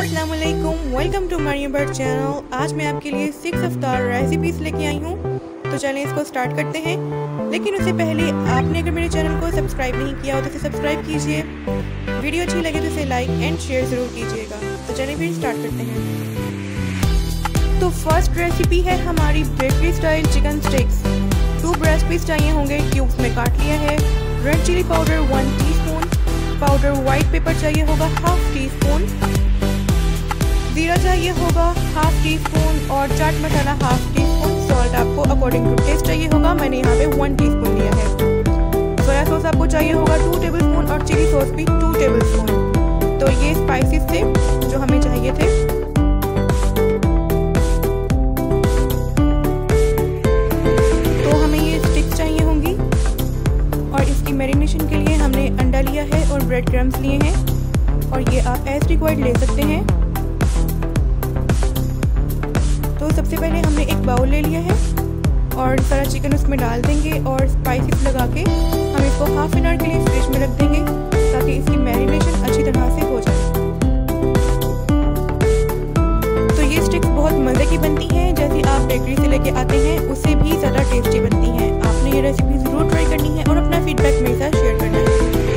अस्सलाम वालेकुम to Maryam bird channel आज मैं आपके लिए सिक्स अफ्तार रेसिपीज़ लेके आई हूँ। तो चलें इसको स्टार्ट करते हैं। लेकिन उससे पहले आपने अगर मेरे चैनल को सब्सक्राइब नहीं किया हो तो इसे सब्सक्राइब कीजिए। वीडियो अच्छी लगे तो इसे लाइक एंड शेयर ज़रूर कीजिएगा। तो चलें फिर स्टार्ट करते हैं। तो फ़र्स्ट रेसिपी है हमारी bakery style chicken sticks two breast piece चाहिए होंगे क्यूब्स में काट लिया है। Red chili powder one tea powder white pepper चाहिए होगा हाफ़ टी स्पून जीरा चाहिए होगा हाफ़ टी स्पून और chaat masala half teaspoon salt आपको अकॉर्डिंग टू टेस्ट चाहिए होगा. मैंने यहाँ पे वन टी स्पून लिया है. सोया सॉस आपको चाहिए होगा टू टेबल स्पून और चिली सॉस भी टू टेबल स्पून तो ये स्पाइसेस थे जो हमें चाहिए थे. तो हमें ये स्टिक्स चाहिए होंगी. और इसकी मैरिनेशन के लिए हमने अंडा लिया है और ब्रेड क्रम्स लिए हैं. और ये आप एज रिक्वायर्ड ले सकते हैं. सबसे पहले हमने एक बाउल ले लिया है और सारा चिकन उसमें डाल देंगे और स्पाइसेस लगा के हम इसको हाफ़ एन आवर के लिए फ्रिज में रख देंगे ताकि इसकी मैरिनेशन अच्छी तरह से हो जाए। तो ये स्टिक्स बहुत मज़े की बनती हैं, जैसे आप बेकरी से लेके आते हैं, उससे भी ज़्यादा टेस्टी बनती हैं। आपने ये रेसिपी ज़रूर ट्राई करनी है और अपना फीडबैक मेरे साथ शेयर करना है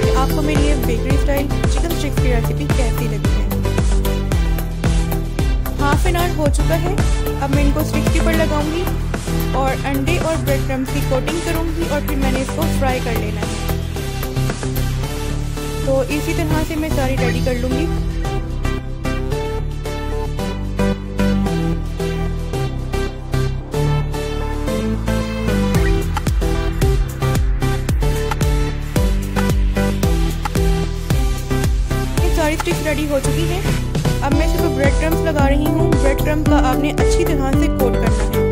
कि आपको मेरी ये बेकरी स्टाइल चिकन स्टिक्स की रेसिपी कैसी लगी है। हाफ़ एन आवर हो चुका है। अब मैं इनको स्टिक्स के ऊपर लगाऊँगी और अंडे और ब्रेड क्रम्स की कोटिंग करूँगी और फिर मैंने इसको फ्राई कर लेना है। तो इसी तरह से मैं सारी रेडी कर लूँगी। सारी रेडी हो चुकी है। अब मैं सिर्फ़ ब्रेड क्रम्स आपने अच्छी तरह से कोट करना है।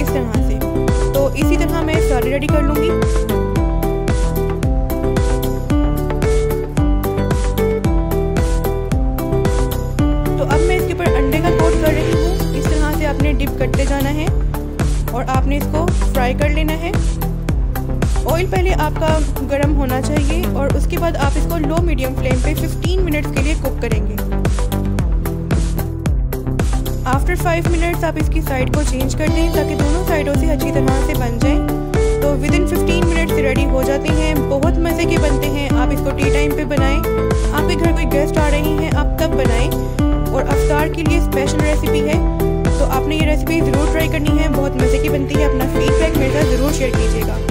इस तरह से। तो इसी तरह मैं सारी रेडी कर लूँगी। तो अब मैं इसके ऊपर अंडे का कोट कर रही हूँ। इस तरह से आपने डिप करते जाना है और आपने इसको फ्राई कर लेना है। ऑयल पहले आपका गर्म होना चाहिए और उसके बाद आप इसको लो मीडियम फ्लेम पे 15 मिनट्स के लिए कुक करेंगे। आफ्टर फाइव मिनट्स आप इसकी साइड को चेंज कर दें ताकि दोनों साइडों से अच्छी तरह से बन जाए। तो with in fifteen minutes ready हो जाते हैं। बहुत मज़े के बनते हैं। आप इसको टी टाइम पे बनाएँ। आपके घर कोई गेस्ट आ रहे हैं, आप तब बनाएँ। और अफ्तार के लिए स्पेशल रेसिपी है। तो आपने ये रेसिपी ज़रूर ट्राई करनी है। बहुत मज़े की बनती है। अपना फीडबैक मेरे साथ ज़रूर शेयर कीजिएगा।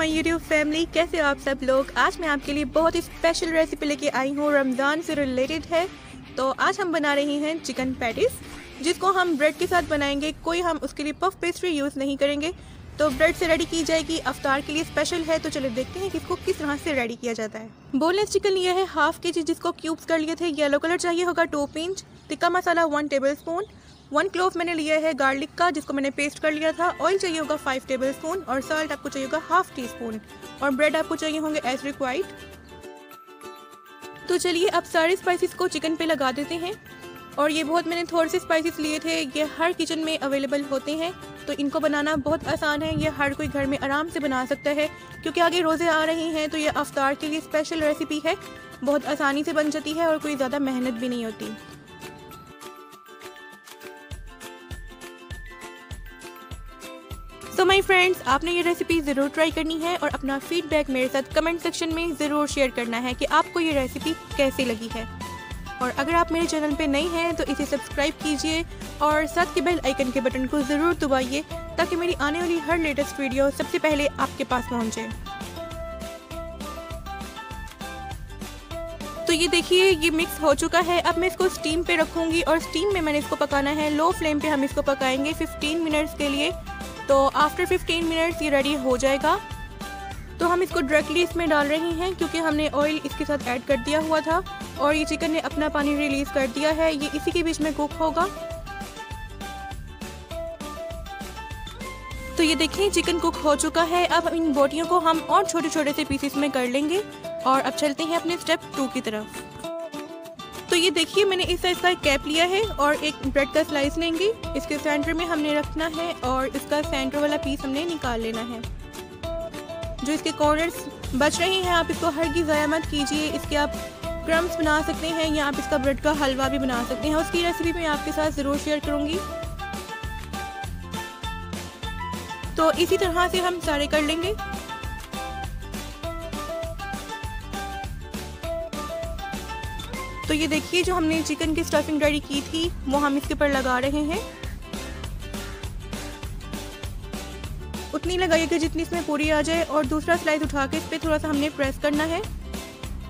माय यूट्यूब फैमिली कैसे हो आप सब लोग? आज मैं आपके लिए बहुत ही स्पेशल रेसिपी लेके आई हूँ, रमज़ान से रिलेटेड है। तो आज हम बना रहे हैं चिकन पैटिस जिसको हम ब्रेड के साथ बनाएँगे। कोई हम उसके लिए पफ पेस्ट्री यूज़ नहीं करेंगे। तो ब्रेड से रेडी की जाएगी, अफ्तार के लिए स्पेशल है। तो चलो देखते हैं कि इसको किस तरह से रेडी किया जाता है। बोनलेस चिकन लिया है हाफ़ के जी जिसको क्यूब्स कर लिए थे। येलो कलर चाहिए होगा two pinch tikka masala one tablespoon one clove मैंने लिया है गार्लिक का, जिसको मैंने पेस्ट कर लिया था। ऑयल चाहिए होगा फाइव टेबल स्पून और सॉल्ट आपको चाहिए होगा हाफ़ टी स्पून और ब्रेड आपको चाहिए होंगे एज रिक्वाइड तो चलिए अब सारे स्पाइसेस को चिकन पे लगा देते हैं। और ये बहुत मैंने थोड़े से स्पाइसेस लिए थे, ये हर किचन में अवेलेबल होते हैं। तो इनको बनाना बहुत आसान है, ये हर कोई घर में आराम से बना सकता है। क्योंकि आगे रोज़े आ रहे हैं तो ये अफ्तार के लिए स्पेशल रेसिपी है। बहुत आसानी से बन जाती है और कोई ज़्यादा मेहनत भी नहीं होती। तो माय फ्रेंड्स आपने ये रेसिपी ज़रूर ट्राई करनी है और अपना फीडबैक मेरे साथ कमेंट सेक्शन में ज़रूर शेयर करना है कि आपको ये रेसिपी कैसी लगी है। और अगर आप मेरे चैनल पे नए हैं तो इसे सब्सक्राइब कीजिए और साथ के बेल आइकन के बटन को ज़रूर दबाइए ताकि मेरी आने वाली हर लेटेस्ट वीडियो सबसे पहले आपके पास पहुँचे। तो ये देखिए, ये मिक्स हो चुका है। अब मैं इसको स्टीम पे रखूँगी और स्टीम में मैंने इसको पकाना है। लो फ्लेम पे हम इसको पकाएँगे 15 मिनट्स के लिए। तो आफ्टर 15 मिनट्स ये रेडी हो जाएगा। तो हम इसको डायरेक्टली इसमें डाल रहे हैं क्योंकि हमने ऑयल इसके साथ ऐड कर दिया हुआ था और ये चिकन ने अपना पानी रिलीज़ कर दिया है। ये इसी के बीच में कुक होगा। तो ये देखिए चिकन कुक हो चुका है। अब इन बोटियों को हम और छोटे छोटे से पीसेस में कर लेंगे और अब चलते हैं अपने स्टेप टू की तरफ़। तो ये देखिए, मैंने इस साइज़ का कैप लिया है और एक ब्रेड का स्लाइस लेंगे। इसके सेंटर में हमने रखना है और इसका सेंटर वाला पीस हमने निकाल लेना है। जो इसके कॉर्नर्स बच रहे हैं, आप इसको हर की ज़ाया मत कीजिए। इसके आप क्रम्स बना सकते हैं या आप इसका ब्रेड का हलवा भी बना सकते हैं। उसकी रेसिपी मैं आपके साथ ज़रूर शेयर करूँगी। तो इसी तरह से हम सारे कर लेंगे। तो ये देखिए, जो हमने चिकन की स्टफिंग रेडी की थी, वो हम इसके ऊपर लगा रहे हैं। उतनी लगाइएगा जितनी इसमें पूरी आ जाए और दूसरा स्लाइस उठा के इस पर थोड़ा सा हमने प्रेस करना है।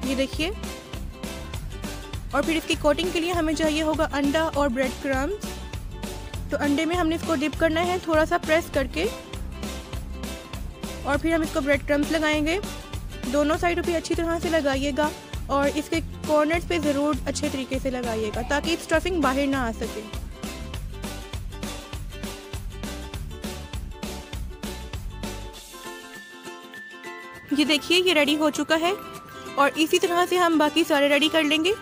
ये देखिए। और फिर इसकी कोटिंग के लिए हमें चाहिए होगा अंडा और ब्रेड क्रम्स तो अंडे में हमने इसको डिप करना है थोड़ा सा प्रेस करके। और फिर हम इसको ब्रेड क्रम्स लगाएँगे। दोनों साइडों पे अच्छी तरह से लगाइएगा। और इसके कॉर्नर्स पे ज़रूर अच्छे तरीके से लगाइएगा, ताकि स्टफिंग बाहर ना आ सके। ये देखिए, ये रेडी हो चुका है और इसी तरह से हम बाकी सारे रेडी कर लेंगे।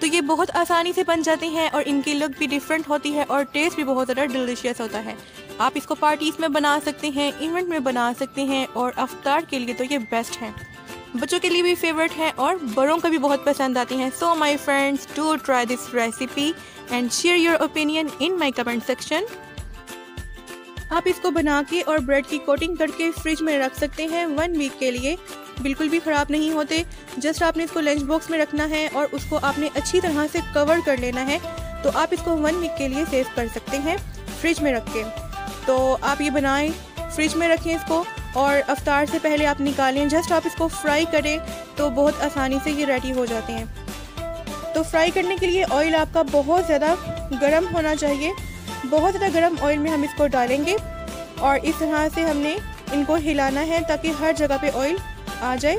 तो ये बहुत आसानी से बन जाते हैं और इनकी लुक भी डिफरेंट होती है और टेस्ट भी बहुत ज़्यादा डिलीशियस होता है। आप इसको पार्टीज़ में बना सकते हैं इवेंट में बना सकते हैं और अफ्तार के लिए तो ये बेस्ट है। बच्चों के लिए भी फेवरेट है और बड़ों को भी बहुत पसंद आती हैं। So my friends to try this recipe and share your opinion in my comment section आप इसको बना के और ब्रेड की कोटिंग करके फ्रिज में रख सकते हैं वन वीक के लिए। बिल्कुल भी ख़राब नहीं होते। जस्ट आपने इसको लंच बॉक्स में रखना है और उसको आपने अच्छी तरह से कवर कर लेना है तो आप इसको वन वीक के लिए सेव कर सकते हैं फ्रिज में रख के। तो आप ये बनाएँ, फ्रिज में रखें इसको और अफ्तार से पहले आप निकालें, जस्ट आप इसको फ्राई करें तो बहुत आसानी से ये रेडी हो जाते हैं। तो फ्राई करने के लिए ऑयल आपका बहुत ज़्यादा गर्म होना चाहिए। बहुत ज़्यादा गर्म ऑयल में हम इसको डालेंगे और इस तरह से हमने इनको हिलाना है ताकि हर जगह पे ऑयल आ जाए।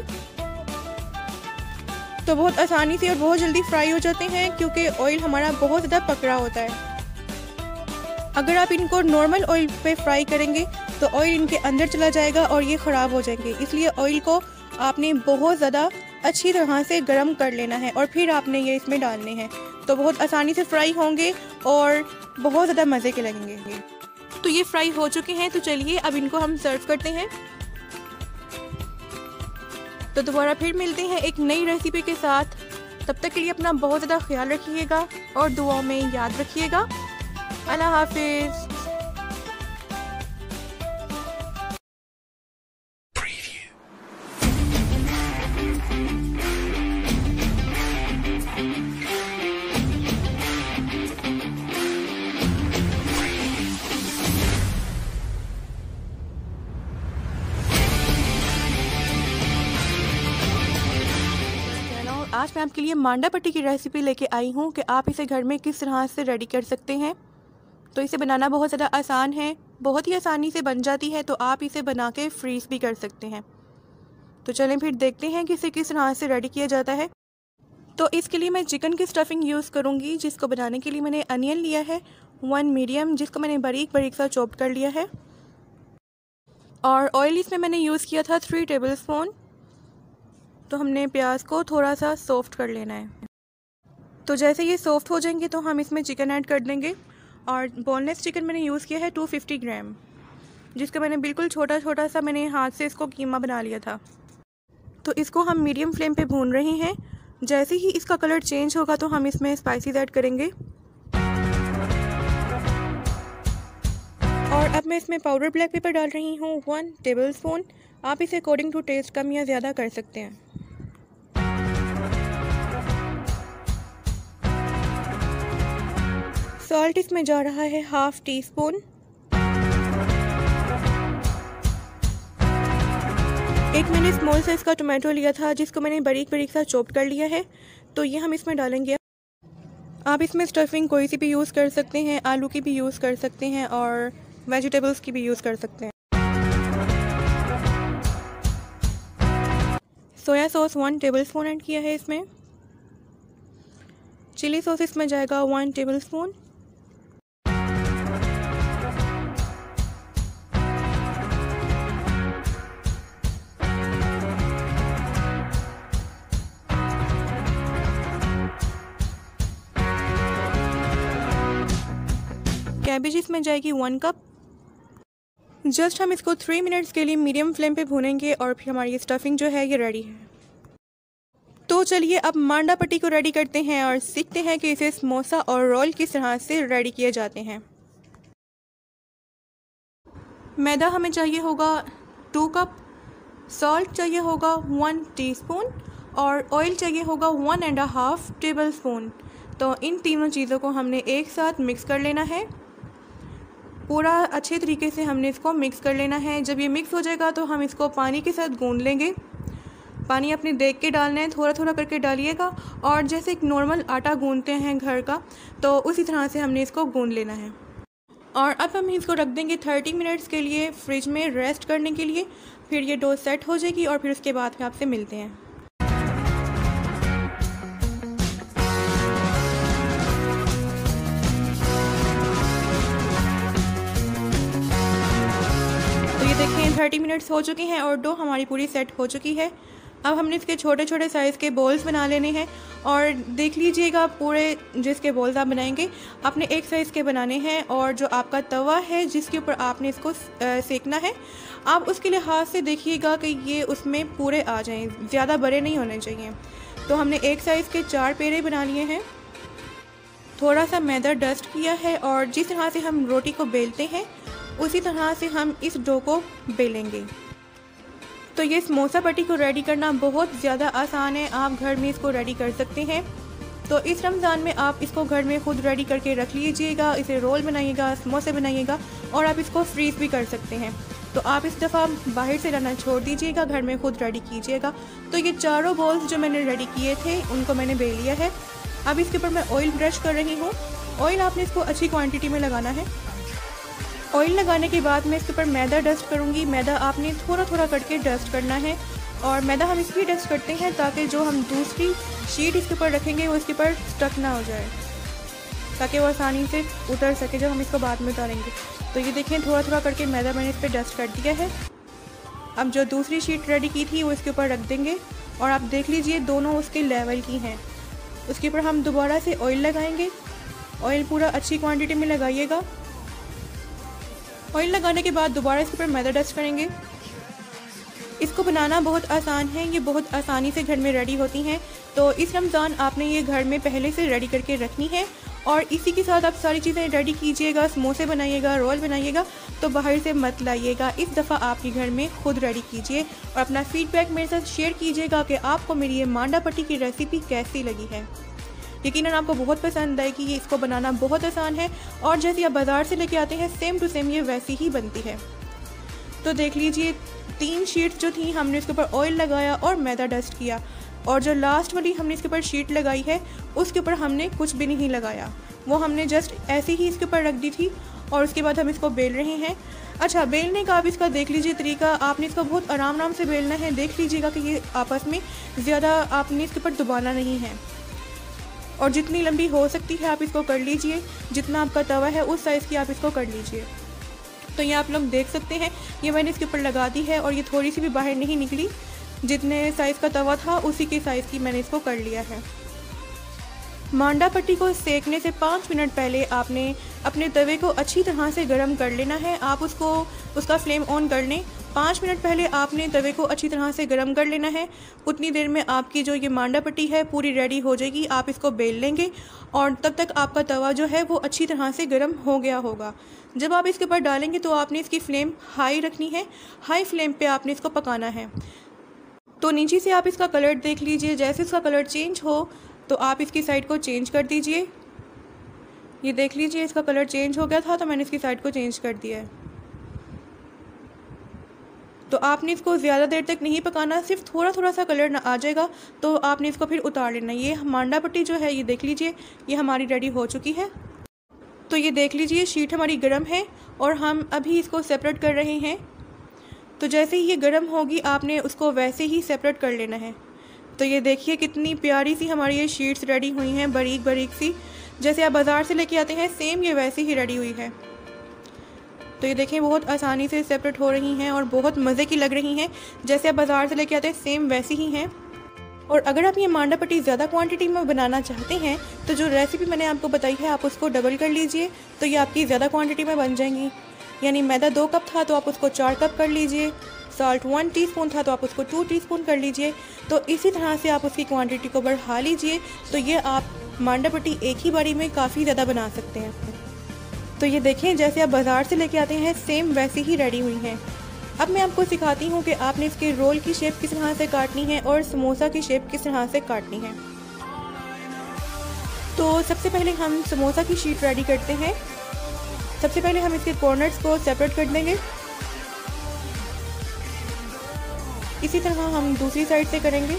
तो बहुत आसानी से और बहुत जल्दी फ्राई हो जाते हैं क्योंकि ऑयल हमारा बहुत ज़्यादा पकड़ा होता है। अगर आप इनको नॉर्मल ऑयल पे फ्राई करेंगे तो ऑयल इनके अंदर चला जाएगा और ये ख़राब हो जाएँगे। इसलिए ऑयल को आपने बहुत ज़्यादा अच्छी तरह से गर्म कर लेना है और फिर आपने ये इसमें डालने हैं। तो बहुत आसानी से फ्राई होंगे और बहुत ज़्यादा मज़े के लगेंगे। तो ये फ्राई हो चुके हैं तो चलिए अब इनको हम सर्व करते हैं। तो दोबारा फिर मिलते हैं एक नई रेसिपी के साथ। तब तक के लिए अपना बहुत ज़्यादा ख्याल रखिएगा और दुआओं में याद रखिएगा। अल्लाह हाफिज़ आज मैं आपके लिए मांडा पट्टी की रेसिपी लेके आई हूँ कि आप इसे घर में किस तरह से रेडी कर सकते हैं। तो इसे बनाना बहुत ज़्यादा आसान है, बहुत ही आसानी से बन जाती है तो आप इसे बना के फ्रीज़ भी कर सकते हैं। तो चलें फिर देखते हैं कि इसे किस तरह से रेडी किया जाता है। तो इसके लिए मैं चिकन की स्टफिंग यूज़ करूँगी, जिसको बनाने के लिए मैंने अनियन लिया है वन मीडियम जिसको मैंने बारीक बारीक सा चॉप कर लिया है। और ऑयल इसमें मैंने यूज़ किया था थ्री टेबल स्पून तो हमने प्याज को थोड़ा सा सॉफ्ट कर लेना है। तो जैसे ये सॉफ्ट हो जाएँगे तो हम इसमें चिकन ऐड कर देंगे। और बोनलेस चिकन मैंने यूज़ किया है 250 ग्राम जिसका मैंने बिल्कुल छोटा छोटा सा मैंने हाथ से इसको कीमा बना लिया था। तो इसको हम मीडियम फ्लेम पे भून रहे हैं। जैसे ही इसका कलर चेंज होगा तो हम इसमें स्पाइसीज ऐड करेंगे। और अब मैं इसमें पाउडर ब्लैक पेपर डाल रही हूँ वन टेबल स्पून आप इसे अकॉर्डिंग टू टेस्ट कम या ज़्यादा कर सकते हैं। सॉल्ट इसमें जा रहा है हाफ़ टी स्पून एक मैंने स्मॉल साइज़ का टोमेटो लिया था, जिसको मैंने बरीक बारीक सा चॉप कर लिया है। तो ये हम इसमें डालेंगे। आप इसमें स्टफिंग कोई सी भी यूज़ कर सकते हैं, आलू की भी यूज़ कर सकते हैं और वेजिटेबल्स की भी यूज़ कर सकते हैं। Soya sauce one tablespoon add किया है इसमें। चिली सॉस इसमें जाएगा वन टेबल स्पून कैबेज इसमें जाएगी वन कप जस्ट हम इसको थ्री मिनट्स के लिए मीडियम फ्लेम पे भूनेंगे और फिर हमारी स्टफिंग जो है, ये रेडी है। तो चलिए अब मांडा पट्टी को रेडी करते हैं और सीखते हैं कि इसे समोसा और रोल किस तरह से रेडी किए जाते हैं। मैदा हमें चाहिए होगा टू कप सॉल्ट चाहिए होगा वन टीस्पून और ऑयल चाहिए होगा one and half tablespoon तो इन तीनों चीज़ों को हमने एक साथ मिक्स कर लेना है। पूरा अच्छे तरीके से हमने इसको मिक्स कर लेना है। जब ये मिक्स हो जाएगा तो हम इसको पानी के साथ गूंद लेंगे। पानी अपने देख के डालना है थोड़ा थोड़ा करके डालिएगा। और जैसे एक नॉर्मल आटा गूंदते हैं घर का तो उसी तरह से हमने इसको गूंद लेना है। और अब हम इसको रख देंगे थर्टी मिनट्स के लिए फ्रिज में रेस्ट करने के लिए। फिर ये डो सेट हो जाएगी और फिर उसके बाद में आपसे मिलते हैं। थर्टी मिनट्स हो चुके हैं और डो हमारी पूरी सेट हो चुकी है। अब हमने इसके छोटे छोटे साइज़ के बॉल्स बना लेने हैं और देख लीजिएगा पूरे जिसके बॉल्स आप बनाएँगे, आपने एक साइज़ के बनाने हैं और जो आपका तवा है जिसके ऊपर आपने इसको सेकना है, आप उसके लिहाज से देखिएगा कि ये उसमें पूरे आ जाएँ, ज़्यादा बड़े नहीं होने चाहिए। तो हमने एक साइज़ के चार पेड़े बना लिए हैं। थोड़ा सा मैदा डस्ट किया है और जिस तरह से हम रोटी को बेलते हैं उसी तरह से हम इस डो को बेलेंगे। तो ये समोसा पट्टी को रेडी करना बहुत ज़्यादा आसान है। आप घर में इसको रेडी कर सकते हैं। तो इस रमज़ान में आप इसको घर में खुद रेडी करके रख लीजिएगा, इसे रोल बनाइएगा, समोसे बनाइएगा और आप इसको फ्रीज़ भी कर सकते हैं। तो आप इस दफ़ा बाहर से लाना छोड़ दीजिएगा, घर में खुद रेडी कीजिएगा। तो ये चारों बॉल्स जो मैंने रेडी किए थे, उनको मैंने बेल लिया है। अब इसके ऊपर मैं ऑयल ब्रश कर रही हूँ। ऑयल आपने इसको अच्छी क्वांटिटी में लगाना है। ऑयल लगाने के बाद मैं इसके ऊपर मैदा डस्ट करूँगी। मैदा आपने थोड़ा थोड़ा करके डस्ट करना है। और मैदा हम इसलिए डस्ट करते हैं ताकि जो हम दूसरी शीट इसके ऊपर रखेंगे, वो इसके ऊपर स्टक ना हो जाए। ताकि वो आसानी से उतर सके जब हम इसको बाद में उतारेंगे। तो ये देखें थोड़ा थोड़ा करके मैदा मैंने इस पर डस्ट कर दिया है। अब जो दूसरी शीट रेडी की थी, वो इसके ऊपर रख देंगे। और आप देख लीजिए, दोनों उसके लेवल की हैं। उसके ऊपर हम दोबारा से ऑयल लगाएँगे। ऑयल पूरा अच्छी क्वांटिटी में लगाइएगा। ऑयल लगाने के बाद दोबारा इसके ऊपर मैदा डस्ट करेंगे। इसको बनाना बहुत आसान है, ये बहुत आसानी से घर में रेडी होती हैं। तो इस रमज़ान आपने ये घर में पहले से रेडी करके रखनी है और इसी के साथ आप सारी चीज़ें रेडी कीजिएगा, समोसे बनाइएगा, रोल बनाइएगा तो बाहर से मत लाइएगा। इस दफ़ा आपके घर में खुद रेडी कीजिए और अपना फीडबैक मेरे साथ शेयर कीजिएगा कि आपको मेरी ये मांडा पट्टी की रेसिपी कैसी लगी है। यकीन आपको बहुत पसंद आएगी, ये इसको बनाना बहुत आसान है और जैसे आप बाज़ार से लेके आते हैं सेम टू सेम ये वैसी ही बनती है। तो देख लीजिए, तीन शीट जो थी, हमने इसके ऊपर ऑयल लगाया और मैदा डस्ट किया। और जो लास्ट वाली हमने इसके ऊपर शीट लगाई है, उसके ऊपर हमने कुछ भी नहीं लगाया। वो हमने जस्ट ऐसे ही इसके ऊपर रख दी थी और उसके बाद हम इसको बेल रहे हैं। अच्छा बेलने का आप इसका देख लीजिए तरीका। आपने इसको बहुत आराम आराम से बेलना है। देख लीजिएगा कि ये आपस में ज़्यादा आपने इसके ऊपर दबाना नहीं है। और जितनी लंबी हो सकती है आप इसको कर लीजिए। जितना आपका तवा है, उस साइज़ की आप इसको कर लीजिए। तो ये आप लोग देख सकते हैं, ये मैंने इसके ऊपर लगा दी है और ये थोड़ी सी भी बाहर नहीं निकली। जितने साइज़ का तवा था, उसी के साइज़ की मैंने इसको कर लिया है। मांडा पट्टी को सेकने से पाँच मिनट पहले आपने अपने तवे को अच्छी तरह से गर्म कर लेना है। आप उसको, उसका फ्लेम ऑन कर लें पाँच मिनट पहले आपने तवे को अच्छी तरह से गर्म कर लेना है। उतनी देर में आपकी जो ये मांडा पट्टी है पूरी रेडी हो जाएगी। आप इसको बेल लेंगे और तब तक आपका तवा जो है वो अच्छी तरह से गर्म हो गया होगा। जब आप इसके ऊपर डालेंगे तो आपने इसकी फ्लेम हाई रखनी है। हाई फ्लेम पे आपने इसको पकाना है। तो नीचे से आप इसका कलर देख लीजिए। जैसे इसका कलर चेंज हो तो आप इसकी साइड को चेंज कर दीजिए। ये देख लीजिए, इसका कलर चेंज हो गया था तो मैंने इसकी साइड को चेंज कर दिया है। तो आपने इसको ज़्यादा देर तक नहीं पकाना, सिर्फ़ थोड़ा थोड़ा सा कलर ना आ जाएगा तो आपने इसको फिर उतार लेना। ये मांडा पट्टी जो है, ये देख लीजिए, ये हमारी रेडी हो चुकी है। तो ये देख लीजिए, शीट हमारी गर्म है और हम अभी इसको सेपरेट कर रहे हैं। तो जैसे ही ये गर्म होगी, आपने उसको वैसे ही सेपरेट कर लेना है। तो ये देखिए, कितनी प्यारी सी हमारी ये शीट्स रेडी हुई हैं बारीक बारीक सी। जैसे आप बाज़ार से लेके आते हैं, सेम ये वैसे ही रेडी हुई है। तो ये देखें बहुत आसानी से सेपरेट हो रही हैं और बहुत मज़े की लग रही हैं। जैसे आप बाज़ार से लेके आते हैं सेम वैसी ही हैं। और अगर आप ये मांडा पट्टी ज़्यादा क्वांटिटी में बनाना चाहते हैं तो जो रेसिपी मैंने आपको बताई है, आप उसको डबल कर लीजिए तो ये आपकी ज़्यादा क्वांटिटी में बन जाएँगी। यानी मैदा दो कप था तो आप उसको चार कप कर लीजिए। सॉल्ट वन टीस्पून था तो आप उसको टू टीस्पून कर लीजिए। तो इसी तरह से आप उसकी क्वांटिटी को बढ़ा लीजिए तो ये आप मांडा पट्टी एक ही बारी में काफ़ी ज़्यादा बना सकते हैं। तो ये देखें, जैसे आप बाज़ार से लेके आते हैं सेम वैसी ही रेडी हुई हैं। अब मैं आपको सिखाती हूँ कि आपने इसके रोल की शेप किस तरह से काटनी है और समोसा की शेप किस तरह से काटनी है। तो सबसे पहले हम समोसा की शीट रेडी करते हैं। सबसे पहले हम इसके कॉर्नर्स को सेपरेट कर देंगे। इसी तरह हम दूसरी साइड से करेंगे।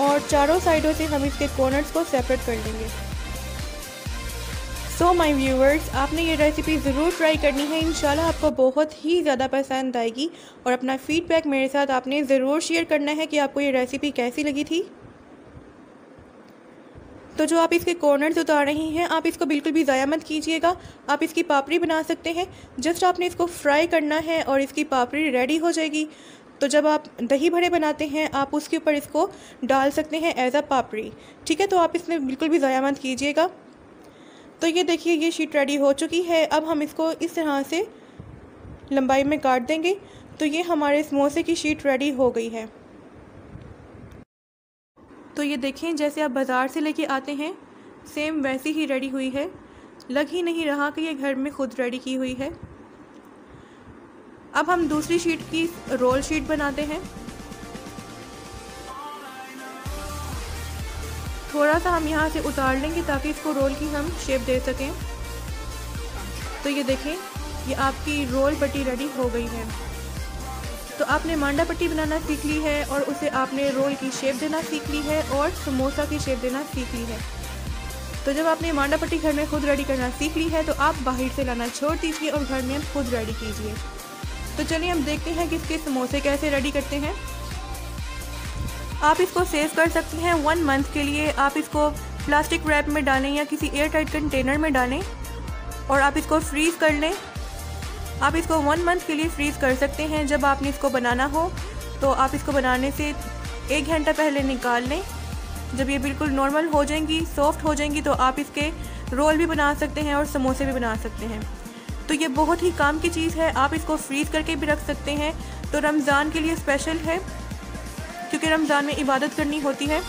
और चारों साइडों से हम इसके कॉर्नर्स को सेपरेट कर लेंगे सो माई व्यूवर्स आपने ये रेसिपी ज़रूर ट्राई करनी है। इन आपको बहुत ही ज़्यादा पसंद आएगी और अपना फ़ीडबैक मेरे साथ आपने ज़रूर शेयर करना है कि आपको ये रेसिपी कैसी लगी थी। तो जो आप इसके कॉर्नर्स उतार रही हैं, आप इसको बिल्कुल भी ज़ाया मत कीजिएगा। आप इसकी पापड़ी बना सकते हैं। जस्ट आपने इसको फ्राई करना है और इसकी पापड़ी रेडी हो जाएगी। तो जब आप दही भरे बनाते हैं, आप उसके ऊपर इसको डाल सकते हैं एज अ पापड़ी। ठीक है? तो आप इसमें बिल्कुल भी ज़ाया मत कीजिएगा। तो ये देखिए, ये शीट रेडी हो चुकी है। अब हम इसको इस तरह से लंबाई में काट देंगे। तो ये हमारे समोसे की शीट रेडी हो गई है। तो ये देखें, जैसे आप बाज़ार से लेके आते हैं सेम वैसी ही रेडी हुई है। लग ही नहीं रहा कि ये घर में खुद रेडी की हुई है। अब हम दूसरी शीट की रोल शीट बनाते हैं। थोड़ा सा हम यहाँ से उतार लेंगे ताकि इसको रोल की हम शेप दे सकें। तो ये देखें, ये आपकी रोल पट्टी रेडी हो गई है। तो आपने मांडा पट्टी बनाना सीख ली है और उसे आपने रोल की शेप देना सीख ली है और समोसा की शेप देना सीख ली है। तो जब आपने मांडा पट्टी घर में खुद रेडी करना सीख ली है तो आप बाहर से लाना छोड़ दीजिए और घर में खुद रेडी कीजिए। तो चलिए हम देखते हैं कि इसके समोसे कैसे रेडी करते हैं। आप इसको सेव कर सकते हैं वन मंथ के लिए। आप इसको प्लास्टिक रैप में डालें या किसी एयर टाइट कंटेनर में डालें और आप इसको फ्रीज़ कर लें। आप इसको वन मंथ के लिए फ्रीज़ कर सकते हैं। जब आपने इसको बनाना हो तो आप इसको बनाने से एक घंटा पहले निकाल लें। जब ये बिल्कुल नॉर्मल हो जाएँगी सॉफ्ट हो जाएँगी तो आप इसके रोल भी बना सकते हैं और समोसे भी बना सकते हैं। तो ये बहुत ही काम की चीज़ है। आप इसको फ्रीज़ करके भी रख सकते हैं। तो रमज़ान के लिए स्पेशल है। क्योंकि रमज़ान में इबादत करनी होती है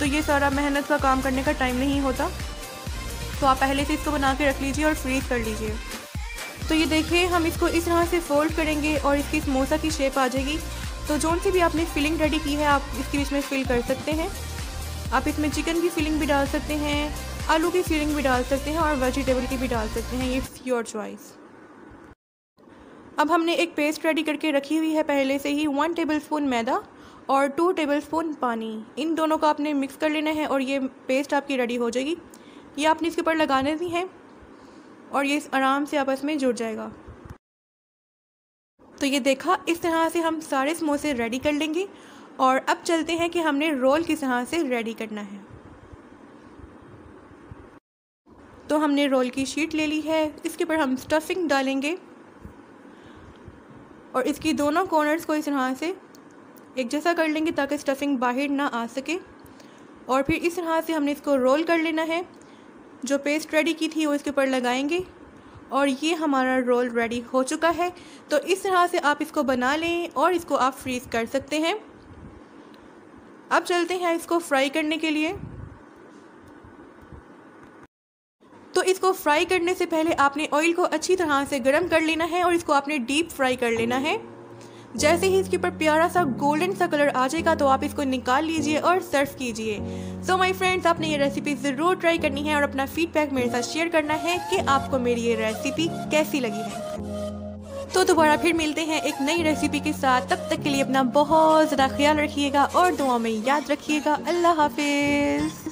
तो ये सारा मेहनत का काम करने का टाइम नहीं होता। तो आप पहले से इसको बना के रख लीजिए और फ्रीज़ कर लीजिए। तो ये देखिए, हम इसको इस तरह से फोल्ड करेंगे और इसकी समोसा की शेप आ जाएगी। तो जो सी भी आपने फिलिंग रेडी की है, आप इसके बीच में फिल कर सकते हैं। आप इसमें चिकन की फिलिंग भी डाल सकते हैं, आलू की फिलिंग भी डाल सकते हैं और वेजिटेबल की भी डाल सकते हैं। इट्स योर चॉइस अब हमने एक पेस्ट रेडी करके रखी हुई है पहले से ही वन टेबल स्पून मैदा। और टू टेबल स्पून पानी। इन दोनों को आपने मिक्स कर लेना है और ये पेस्ट आपकी रेडी हो जाएगी। ये आपने इसके ऊपर लगाने भी हैं और ये आराम से आपस में जुड़ जाएगा। तो ये देखा, इस तरह से हम सारे समोसे रेडी कर लेंगे और अब चलते हैं कि हमने रोल किस तरह से रेडी करना है। तो हमने रोल की शीट ले ली है। इसके ऊपर हम स्टफिंग डालेंगे और इसकी दोनों कॉर्नर्स को इस तरह से एक जैसा कर लेंगे ताकि स्टफिंग बाहर ना आ सके। और फिर इस तरह से हमने इसको रोल कर लेना है। जो पेस्ट रेडी की थी वो इसके ऊपर लगाएँगे। और ये हमारा रोल रेडी हो चुका है। तो इस तरह से आप इसको बना लें और इसको आप फ्रीज़ कर सकते हैं। अब चलते हैं इसको फ्राई करने के लिए। तो इसको फ्राई करने से पहले आपने ऑयल को अच्छी तरह से गर्म कर लेना है और इसको आपने डीप फ्राई कर लेना है। जैसे ही इसके ऊपर प्यारा सा गोल्डन सा कलर आ जाएगा तो आप इसको निकाल लीजिए और सर्व कीजिए। सो माय फ्रेंड्स आपने ये रेसिपी ज़रूर ट्राई करनी है और अपना फीडबैक मेरे साथ शेयर करना है कि आपको मेरी ये रेसिपी कैसी लगी है। तो दोबारा फिर मिलते हैं एक नई रेसिपी के साथ। तब तक के लिए अपना बहुत ज़्यादा ख्याल रखिएगा और दुआ में याद रखिएगा। अल्लाह हाफिज़।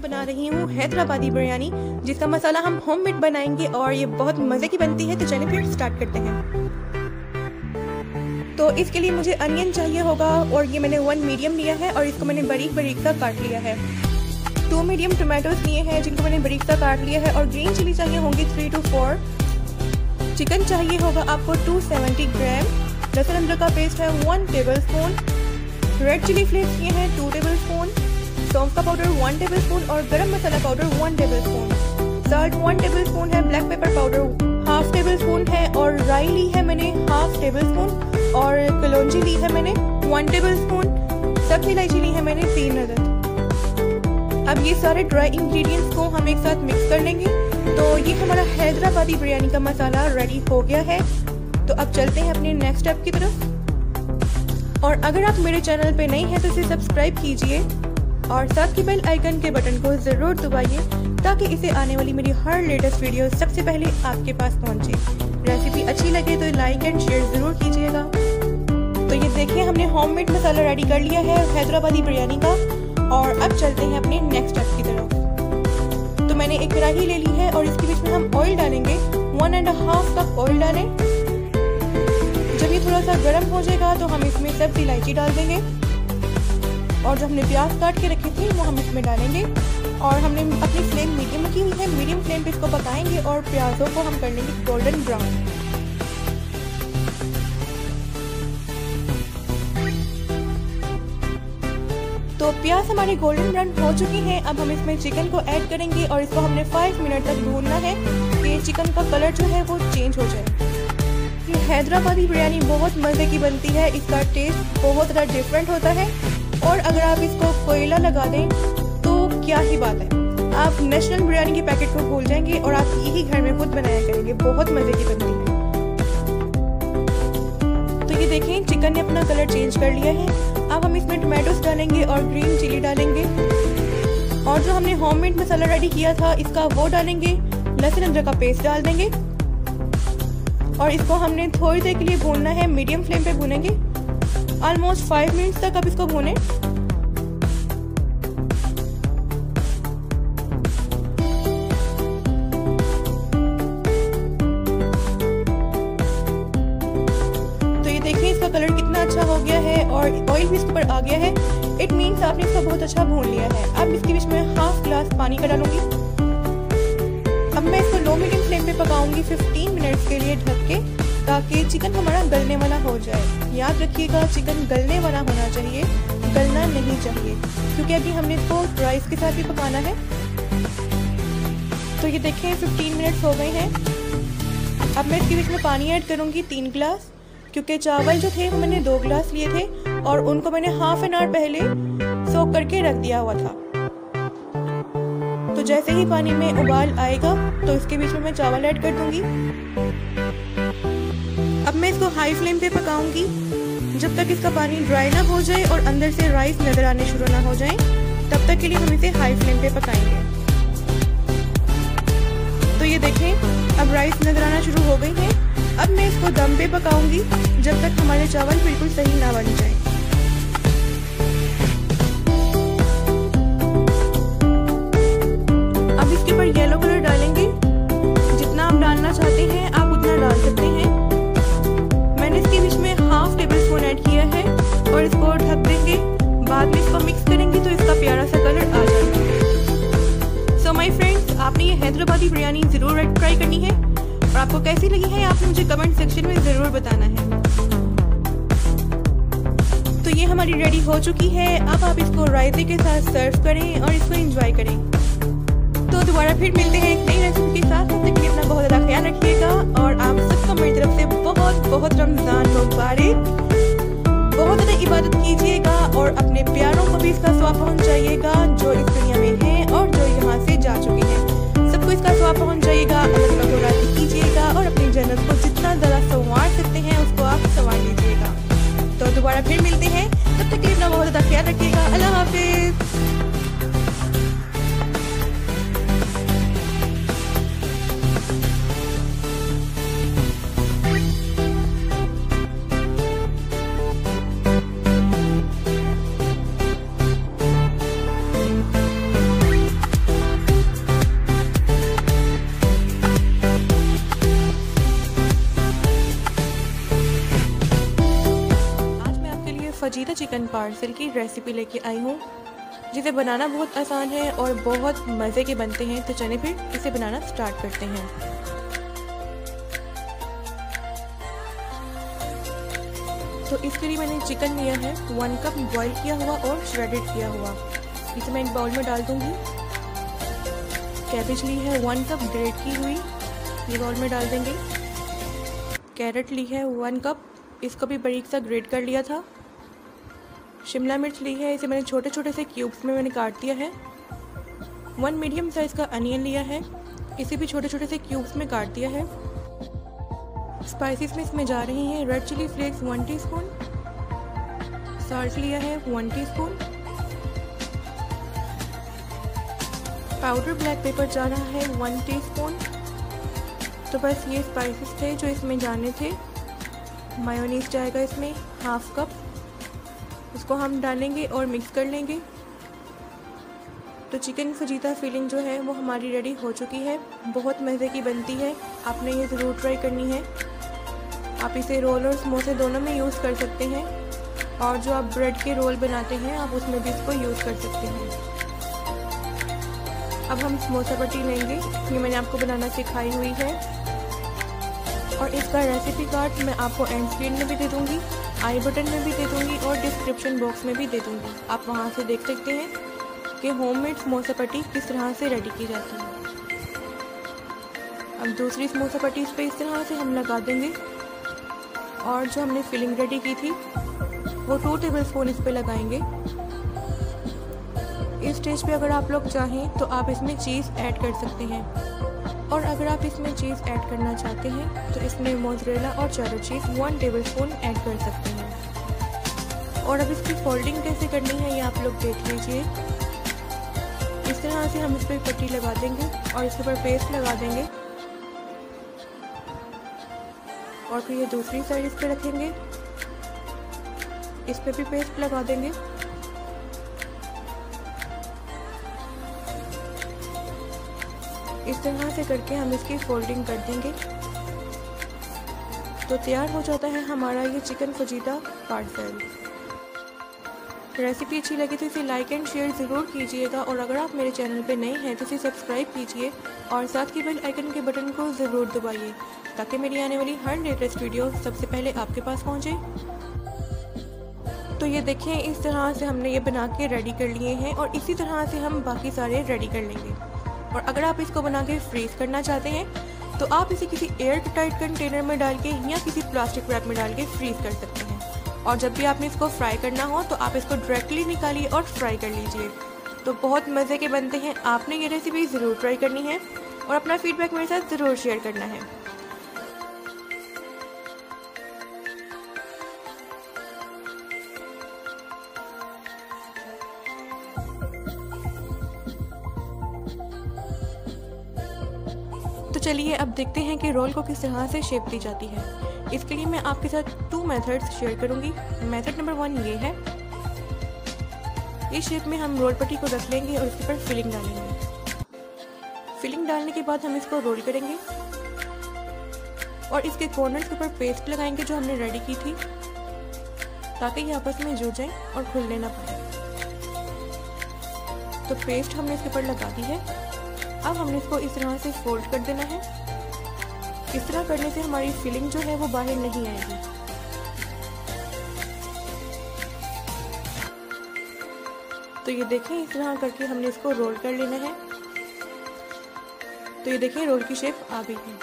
मैं बना रही हूँ, हैदराबादी बिरयानी, जिसका मसाला हम होममेड बनाएँगे और ये बहुत मज़े की बनती है। तो चलिए फिर स्टार्ट करते हैं। तो इसके लिए मुझे अनियन चाहिए होगा और ये मैंने वन मीडियम लिया है और इसको मैंने बारीक बारीक सा काट लिया है। टू मीडियम टोमेटोज लिए हैं, जिनको मैंने बारीक सा काट लिया है और ग्रीन चिली चाहिए होंगी थ्री टू फोर चिकन चाहिए होगा आपको 270 ग्राम लहसुन अदरक का पेस्ट है one table red chili flakes ये हैं टू टेबल स्पून सौंफ का पाउडर वन टेबल स्पून और garam masala powder one tablespoon salt one tablespoon है black pepper powder half tablespoon है और राई ली है मैंने हाफ़ टेबल स्पून और कलौजी ली है मैंने वन टेबल स्पून सब्ज़ी इलायची ली है मैंने तीन अदद अब ये सारे ड्राई इंग्रेडिएंट्स को हम एक साथ मिक्स कर लेंगे. तो ये हमारा हैदराबादी बिरयानी का मसाला रेडी हो गया है. तो अब चलते हैं अपने नेक्स्ट स्टेप की तरफ़. और अगर आप मेरे चैनल पे नए हैं तो इसे सब्सक्राइब कीजिए. और साथ ही बेल आइकन के बटन को ज़रूर दबाइए ताकि इसे आने वाली मेरी हर लेटेस्ट वीडियो सबसे पहले आपके पास पहुँचे। रेसिपी अच्छी लगे तो लाइक एंड शेयर ज़रूर कीजिएगा। तो ये देखिए, हमने होममेड मसाला रेडी कर लिया है हैदराबादी बिरयानी का और अब चलते हैं अपने नेक्स्ट स्टेप की तरफ़। तो मैंने एक कढ़ाई ले ली है और इसके बीच में हम ऑयल डालेंगे। One and half cup oil डालें। जब ये थोड़ा सा गर्म हो जाएगा तो हम इसमें सब्ज़ी इलायची डाल देंगे। और जो हमने प्याज काट के रखी थी, वो हम इसमें डालेंगे। और हमने अपनी फ्लेम मीडियम रखी हुई है मीडियम फ्लेम पे इसको पकाएँगे और प्याजों को हम कर लेंगे गोल्डन ब्राउन तो प्याज हमारे गोल्डन ब्राउन हो चुकी हैं, अब हम इसमें चिकन को ऐड करेंगे और इसको हमने फाइव मिनट तक भूनना है कि चिकन का कलर जो है वो चेंज हो जाए। हैदराबादी बिरयानी बहुत मज़े की बनती है, इसका टेस्ट बहुत ज़्यादा डिफरेंट होता है। और अगर आप इसको कोयला लगा दें तो क्या ही बात है। आप नेशनल बिरयानी के पैकेट को भूल जाएँगे और आप यही घर में खुद बनाया करेंगे। बहुत मज़े की बनती है। तो ये देखें चिकन ने अपना कलर चेंज कर लिया है। अब हम इसमें टोमेटोज डालेंगे और ग्रीन चिली डालेंगे। और जो हमने होममेड मसाला रेडी किया था, इसका वो डालेंगे। लहसुन अदरक का पेस्ट डाल देंगे। और इसको हमने थोड़ी देर के लिए भूनना है। मीडियम फ्लेम पे भूनेंगे। ऑलमोस्ट फाइव मिनट्स तक अब इसको भूनें। इसका कलर कितना अच्छा हो गया है और ऑयल भी इसके ऊपर आ गया है। इट मीन्स आपने इसको बहुत अच्छा भून लिया है। अब इसके बीच में हाफ़ ग्लास पानी का डालूँगी। अब मैं इसको लो मीडियम फ्लेम पे पकाऊँगी 15 मिनट्स के लिए ढक के, ताकि चिकन हमारा गलने वाला हो जाए। याद रखिएगा, चिकन गलने वाला होना चाहिए, गलना नहीं चाहिए, क्योंकि अभी हमने इसको राइस के साथ भी पकाना है। तो ये देखें 15 मिनट्स हो गए हैं। अब मैं इसके बीच में पानी ऐड करूँगी तीन गिलास क्योंकि चावल जो थे, वो मैंने दो गिलास लिए थे, और उनको मैंने हाफ़ एन आवर पहले सोख करके रख दिया हुआ था। तो जैसे ही पानी में उबाल आएगा तो इसके बीच में मैं चावल ऐड कर दूँगी। मैं इसको हाई फ्लेम पे पकाऊँगी। जब तक इसका पानी ड्राई ना हो जाए और अंदर से राइस नज़र आने शुरू ना हो जाए, तब तक के लिए हम इसे हाई फ्लेम पे पकाएँगे। तो ये देखें, अब राइस नज़र आना शुरू हो गई है। अब मैं इसको दम पे पकाऊँगी, जब तक हमारे चावल बिल्कुल सही ना बन जाए। अब इसके ऊपर येलो कलर डालेंगे। जितना आप डालना चाहते हैं, आप उतना डाल सकते हैं। स्पून ऐड किया है और इसको ढक देंगे। बाद में इसको मिक्स करेंगे तो इसका प्यारा सा कलर आ जाएगा। सो माय फ्रेंड्स आपने ये हैदराबादी बिरयानी ज़रूर ट्राई करनी है। और आपको कैसी लगी है आपने मुझे कमेंट सेक्शन में ज़रूर बताना है। तो ये हमारी रेडी हो चुकी है। अब आप इसको रायते के साथ सर्व करें और इसको एंजॉय करें। तो दोबारा फिर मिलते हैं एक नई रेसिपी के साथ। तब तक अपना बहुत ज़्यादा ख्याल रखिएगा और आप सबको मेरी तरफ़ से बहुत बहुत रमज़ान मुबारक। बहुत ज़्यादा इबादत कीजिएगा और अपने प्यारों को भी इसका स्वाब पहुँचाइएगा, जो इस दुनिया में है और जो यहाँ से जा चुके हैं। सबको इसका स्वाब पहुँचाइएगा कीजिएगा और अपनी जन्नत को जितना ज़्यादा संवार सकते हैं, उसको आप संवार लीजिएगा। तो दोबारा फिर मिलते हैं। तब तक अपना बहुत ज़्यादा ख्याल रखिएगा। अल्लाह हाफिज़। चिकन पार्सल की रेसिपी लेके आई हूँ। जिसे बनाना बहुत आसान है और बहुत मज़े के बनते हैं। तो चले फिर इसे बनाना स्टार्ट करते हैं। तो इसके लिए मैंने चिकन लिया है। वन कप बॉईल किया हुआ और श्रेडेड किया हुआ। इसे मैं एक बाउल में डाल दूँगी। कैबेज ली है वन कप ग्रेट की हुई। ये बाउल में डाल देंगे। कैरेट ली है वन कप इसको भी बारीक सा ग्रेट कर लिया था। शिमला मिर्च ली है, इसे मैंने छोटे छोटे से क्यूब्स में मैंने काट दिया है। वन मीडियम साइज़ का अनियन लिया है, इसे भी छोटे छोटे से क्यूब्स में काट दिया है। स्पाइसेस में इसमें जा रही हैं red chilli flakes one teaspoon, salt लिया है one teaspoon. Powder black pepper जा रहा है वन टीस्पून। तो बस ये स्पाइसेस थे जो इसमें जाने थे। मायोनीस जाएगा इसमें, हाफ़ कप। इसको हम डालेंगे और मिक्स कर लेंगे। तो चिकन फजीता फीलिंग जो है, वो हमारी रेडी हो चुकी है। बहुत मज़े की बनती है। आपने ये ज़रूर ट्राई करनी है। आप इसे रोल और समोसे दोनों में यूज़ कर सकते हैं। और जो आप ब्रेड के रोल बनाते हैं, आप उसमें भी इसको यूज़ कर सकते हैं। अब हम समोसा पट्टी लेंगे। ये मैंने आपको बनाना सिखाई हुई है। और इसका रेसिपी कार्ड मैं आपको एंड स्क्रीन में भी दे दूँगी। आई बटन में भी दे दूँगी और डिस्क्रिप्शन बॉक्स में भी दे दूँगी। आप वहाँ से देख सकते हैं कि होममेड समोसा पट्टी किस तरह से रेडी की जाती है। अब दूसरी समोसा पट्टी इस पर इस तरह से हम लगा देंगे। और जो हमने फिलिंग रेडी की थी, वो टू टेबल स्पून इस पर लगाएँगे। इस स्टेज पे अगर आप लोग चाहें तो आप इसमें चीज़ ऐड कर सकते हैं। और अगर आप इसमें चीज़ ऐड करना चाहते हैं तो इसमें मोजरेला और चारो चीज़ वन टेबल स्पून ऐड कर सकते हैं। और अब इसकी फोल्डिंग कैसे करनी है, ये आप लोग देख लीजिए। इस तरह से हम इस पर पट्टी लगा देंगे और इसके ऊपर पेस्ट लगा देंगे। और फिर ये दूसरी साइड इस पर रखेंगे। इस पर भी पेस्ट लगा देंगे। इस तरह से करके हम इसकी फोल्डिंग कर देंगे। तो तैयार हो जाता है हमारा ये चिकन फजीदा पार्सल रेसिपी अच्छी लगी तो इसे लाइक एंड शेयर ज़रूर कीजिएगा और अगर आप मेरे चैनल पर नए हैं तो इसे सब्सक्राइब कीजिए और साथ ही बेल आइकन के बटन को ज़रूर दबाइए ताकि मेरी आने वाली हर लेटेस्ट वीडियो सबसे पहले आपके पास पहुँचे। तो ये देखें, इस तरह से हमने ये बना के रेडी कर लिए हैं और इसी तरह से हम बाकी सारे रेडी कर लेंगे। और अगर आप इसको बना के फ्रीज करना चाहते हैं तो आप इसे किसी एयर टाइट कंटेनर में डाल के या किसी प्लास्टिक रैप में डाल के फ्रीज कर सकते हैं। और जब भी आपने इसको फ्राई करना हो तो आप इसको डायरेक्टली निकालिए और फ्राई कर लीजिए। तो बहुत मज़े के बनते हैं। आपने ये रेसिपी ज़रूर ट्राई करनी है और अपना फीडबैक मेरे साथ ज़रूर शेयर करना है। चलिए अब देखते हैं कि रोल को किस तरह से शेप दी जाती है। इसके लिए मैं आपके साथ टू मेथड्स शेयर करूँगी। मेथड नंबर वन ये है। इस शेप में हम रोल पट्टी को रख लेंगे और इसके ऊपर फिलिंग डालेंगे। फिलिंग डालने के बाद हम इसको रोल करेंगे। और इसके कॉर्नर के ऊपर पेस्ट लगाएँगे जो हमने रेडी की थी, ताकि ये आपस में जुड़ जाए और खुलने ना पाए तो पेस्ट हमने इसके ऊपर लगा दी है। अब हमने इसको इस तरह से फोल्ड कर देना है। इस तरह करने से हमारी फिलिंग जो है वो बाहर नहीं आएगी। तो ये देखें, इस तरह करके हमने इसको रोल कर लेना है। तो ये देखें रोल की शेप आ गई है।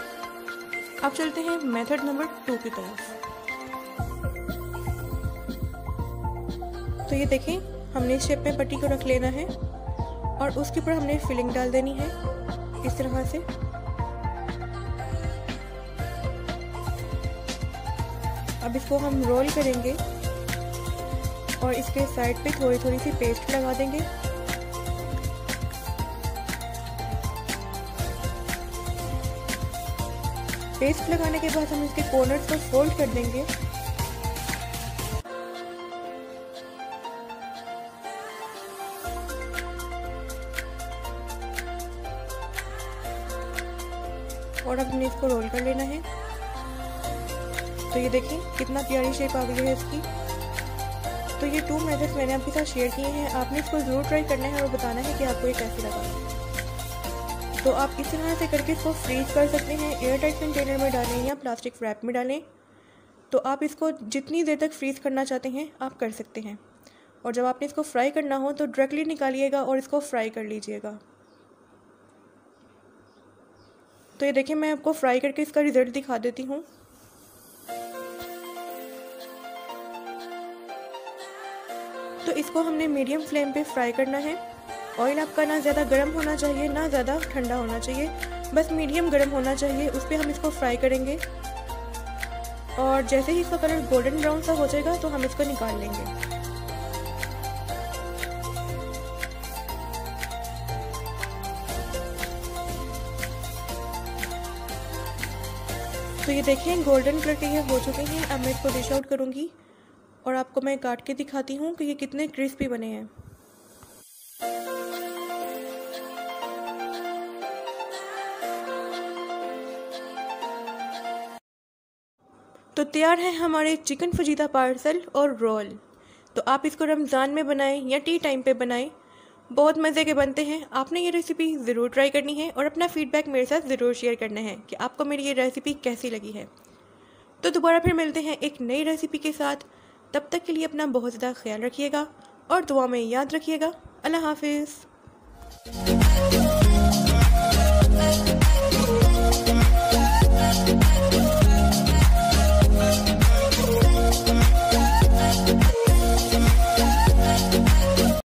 अब चलते हैं मेथड नंबर टू की तरफ़। तो ये देखें, हमने इस शेप में पट्टी को रख लेना है। और उसके ऊपर हमने फिलिंग डाल देनी है, इस तरह से। अब इसको हम रोल करेंगे और इसके साइड पे थोड़ी थोड़ी सी पेस्ट लगा देंगे। पेस्ट लगाने के बाद हम इसके कॉर्नर्स को फोल्ड कर देंगे। और हमने इसको रोल कर लेना है। तो ये देखिए, कितना प्यारी शेप आ गई है इसकी। तो ये टू मेथड्स मैंने आपके साथ शेयर किए हैं। आपने इसको ज़रूर ट्राई करना है और बताना है कि आपको ये कैसे लगा। तो आप इस तरह से करके इसको फ्रीज कर सकते हैं एयर टाइट कंटेनर में डालें या प्लास्टिक रैप में डालें। तो आप इसको जितनी देर तक फ्रीज़ करना चाहते हैं, आप कर सकते हैं। और जब आपने इसको फ्राई करना हो तो डायरेक्टली निकालिएगा और इसको फ्राई कर लीजिएगा। तो ये देखिए, मैं आपको फ्राई करके इसका रिज़ल्ट दिखा देती हूँ। तो इसको हमने मीडियम फ्लेम पे फ्राई करना है। ऑयल आपका ना ज़्यादा गर्म होना चाहिए, ना ज़्यादा ठंडा होना चाहिए। बस मीडियम गर्म होना चाहिए, उस पर हम इसको फ्राई करेंगे। और जैसे ही इसका कलर गोल्डन ब्राउन सा हो जाएगा तो हम इसको निकाल लेंगे। तो ये देखें गोल्डन कलर के ये हो चुके हैं। अब मैं इसको डिश आउट करूँगी और आपको मैं काट के दिखाती हूँ कि ये कितने क्रिस्पी बने हैं। तो तैयार है हमारे चिकन फजीदा पार्सल और रोल तो आप इसको रमज़ान में बनाएँ या टी टाइम पे बनाएँ। बहुत मज़े के बनते हैं। आपने ये रेसिपी ज़रूर ट्राई करनी है और अपना फीडबैक मेरे साथ ज़रूर शेयर करना है कि आपको मेरी ये रेसिपी कैसी लगी है। तो दोबारा फिर मिलते हैं एक नई रेसिपी के साथ। तब तक के लिए अपना बहुत ज़्यादा ख्याल रखिएगा और दुआ में याद रखिएगा। अल्लाह हाफिज़।